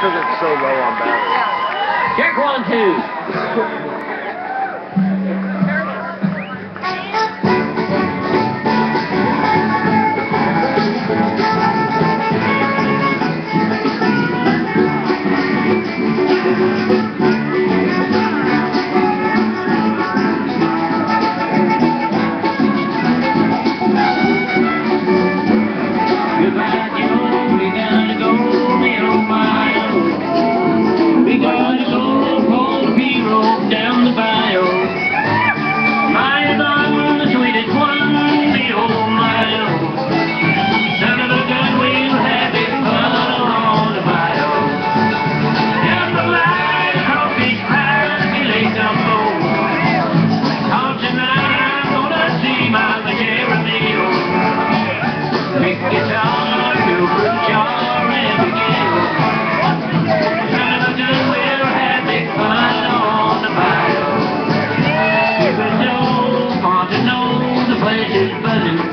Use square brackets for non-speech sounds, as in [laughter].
because it's so low on battery. Check one, two. [laughs] down the back. Get better.